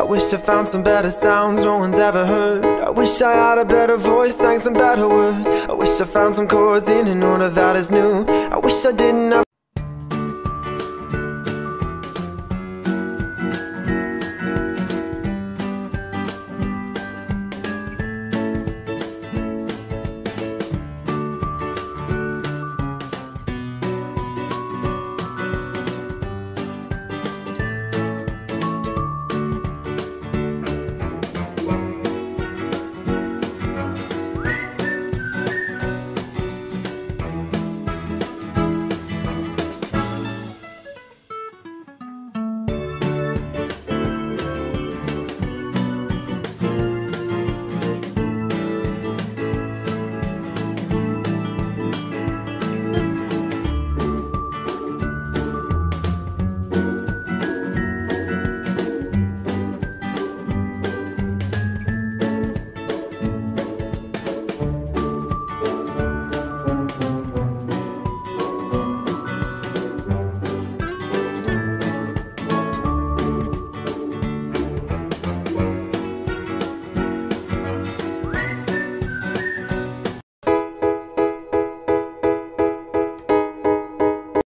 I wish I found some better sounds no one's ever heard. I wish I had a better voice, sang some better words. I wish I found some chords in an order that is new. I wish I didn't have